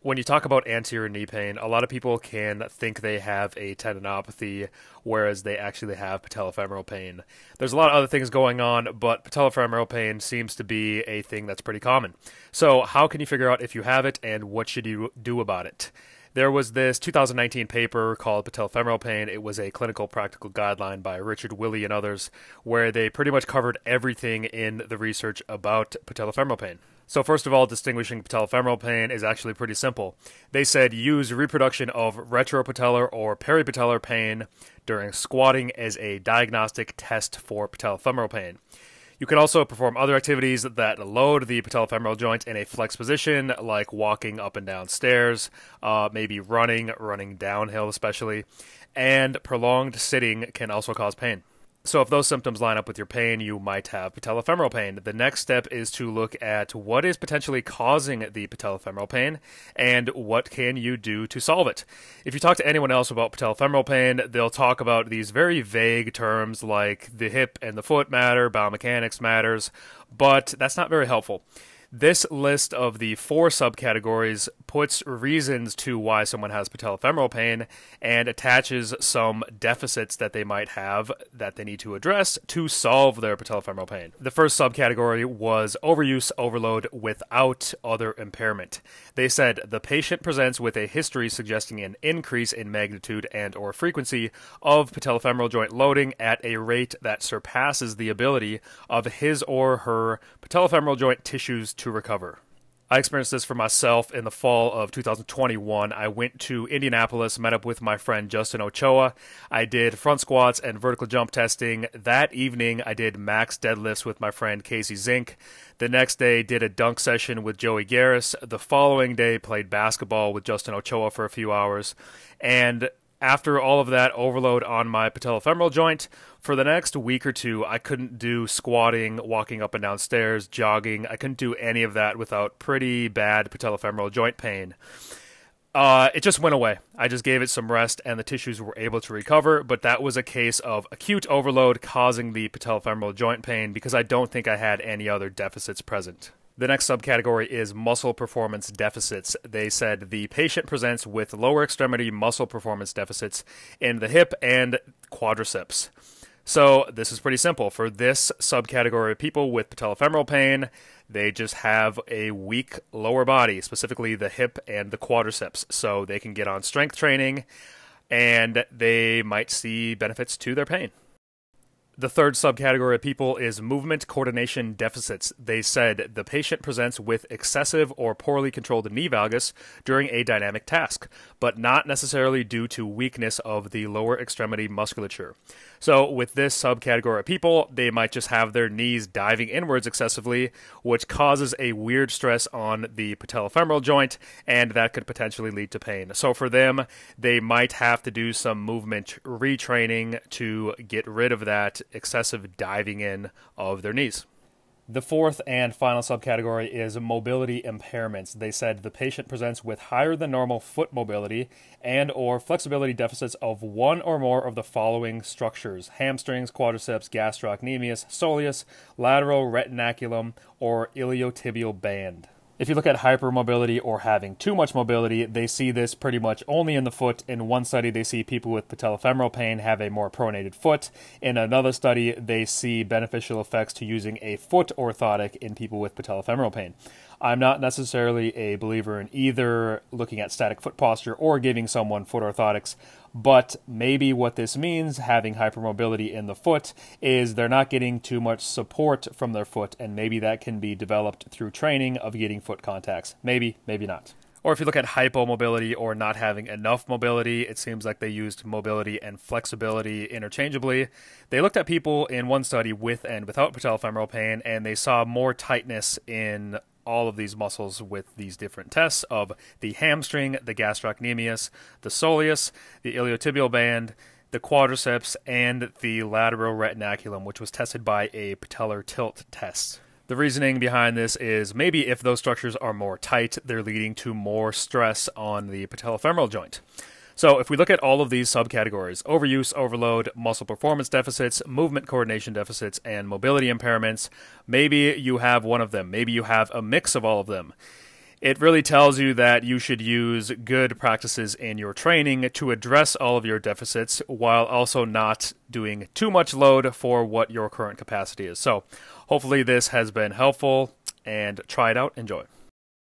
when you talk about anterior knee pain, a lot of people can think they have a tendinopathy, whereas they actually have patellofemoral pain. There's a lot of other things going on, but patellofemoral pain seems to be a thing that's pretty common. So, how can you figure out if you have it and what should you do about it? There was this 2019 paper called Patellofemoral Pain. It was a clinical practical guideline by Richard Willy and others, where they pretty much covered everything in the research about patellofemoral pain. So, first of all, distinguishing patellofemoral pain is actually pretty simple. They said use reproduction of retropatellar or peripatellar pain during squatting as a diagnostic test for patellofemoral pain. You can also perform other activities that load the patellofemoral joint in a flex position, like walking up and down stairs, uh, maybe running, running downhill especially, and prolonged sitting can also cause pain. So, if those symptoms line up with your pain, you might have patellofemoral pain. The next step is to look at what is potentially causing the patellofemoral pain and what can you do to solve it. If you talk to anyone else about patellofemoral pain, they'll talk about these very vague terms like the hip and the foot matter, biomechanics matters, but that's not very helpful. This list of the four subcategories puts reasons to why someone has patellofemoral pain and attaches some deficits that they might have that they need to address to solve their patellofemoral pain. The first subcategory was overuse overload without other impairment. They said the patient presents with a history suggesting an increase in magnitude and or frequency of patellofemoral joint loading at a rate that surpasses the ability of his or her patellofemoral joint tissues to recover. I experienced this for myself in the fall of 2021. I went to Indianapolis, met up with my friend Justin Ochoa. I did front squats and vertical jump testing. That evening, I did max deadlifts with my friend Casey Zink. The next day, did a dunk session with Joey Garris. The following day, played basketball with Justin Ochoa for a few hours. And after all of that overload on my patellofemoral joint, for the next week or two, I couldn't do squatting, walking up and down stairs, jogging. I couldn't do any of that without pretty bad patellofemoral joint pain. Uh, it just went away. I just gave it some rest, and the tissues were able to recover. But that was a case of acute overload causing the patellofemoral joint pain because I don't think I had any other deficits present. The next subcategory is muscle performance deficits. They said the patient presents with lower extremity muscle performance deficits in the hip and quadriceps. So this is pretty simple. For this subcategory of people with patellofemoral pain, they just have a weak lower body, specifically the hip and the quadriceps. So they can get on strength training and they might see benefits to their pain. The third subcategory of people is movement coordination deficits. They said the patient presents with excessive or poorly controlled knee valgus during a dynamic task, but not necessarily due to weakness of the lower extremity musculature. So, with this subcategory of people, they might just have their knees diving inwards excessively, which causes a weird stress on the patellofemoral joint, and that could potentially lead to pain. So, for them, they might have to do some movement retraining to get rid of that excessive diving in of their knees. The fourth and final subcategory is mobility impairments. They said the patient presents with higher than normal foot mobility and or flexibility deficits of one or more of the following structures: hamstrings, quadriceps, gastrocnemius, soleus, lateral retinaculum, or iliotibial band. If you look at hypermobility or having too much mobility, they see this pretty much only in the foot. In one study, they see people with patellofemoral pain have a more pronated foot. In another study, they see beneficial effects to using a foot orthotic in people with patellofemoral pain. I'm not necessarily a believer in either looking at static foot posture or giving someone foot orthotics, but maybe what this means, having hypermobility in the foot, is they're not getting too much support from their foot, and maybe that can be developed through training of getting foot contacts. Maybe, maybe not. Or if you look at hypomobility or not having enough mobility, it seems like they used mobility and flexibility interchangeably. They looked at people in one study with and without patellofemoral pain, and they saw more tightness in all of these muscles with these different tests of the hamstring, the gastrocnemius, the soleus, the iliotibial band, the quadriceps, and the lateral retinaculum, which was tested by a patellar tilt test. The reasoning behind this is maybe if those structures are more tight, they're leading to more stress on the patellofemoral joint. So if we look at all of these subcategories overuse, overload, muscle performance deficits, movement coordination deficits, and mobility impairments maybe you have one of them. Maybe you have a mix of all of them. it really tells you that you should use good practices in your training to address all of your deficits while also not doing too much load for what your current capacity is. So, hopefully, this has been helpful and try it out. Enjoy.